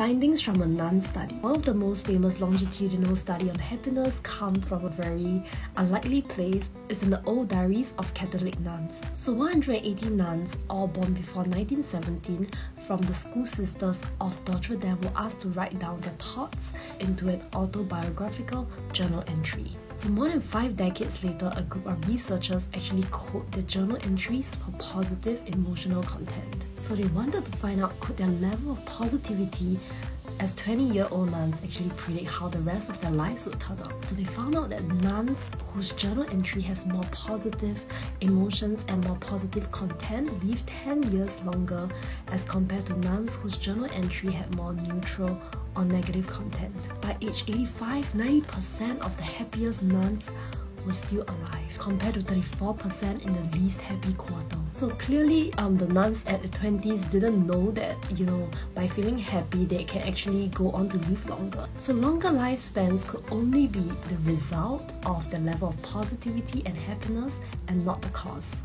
Findings from a nun study. One of the most famous longitudinal study on happiness come from a very unlikely place. It's in the old diaries of Catholic nuns. So 180 nuns, all born before 1917, from the school sisters of Notre Dame were asked to write down their thoughts into an autobiographical journal entry. So more than five decades later, a group of researchers actually quote their journal entries for positive emotional content. So they wanted to find out could their level of positivity as 20-year-old nuns actually predict how the rest of their lives would turn out. So they found out that nuns whose journal entry has more positive emotions and more positive content live 10 years longer as compared to nuns whose journal entry had more neutral or negative content. By age 85, 90% of the happiest nuns were still alive, compared to 34% in the least happy quarter. So clearly, um, the nuns at the 20s didn't know that, you know, by feeling happy, they can actually go on to live longer. So longer lifespans could only be the result of the level of positivity and happiness and not the cause.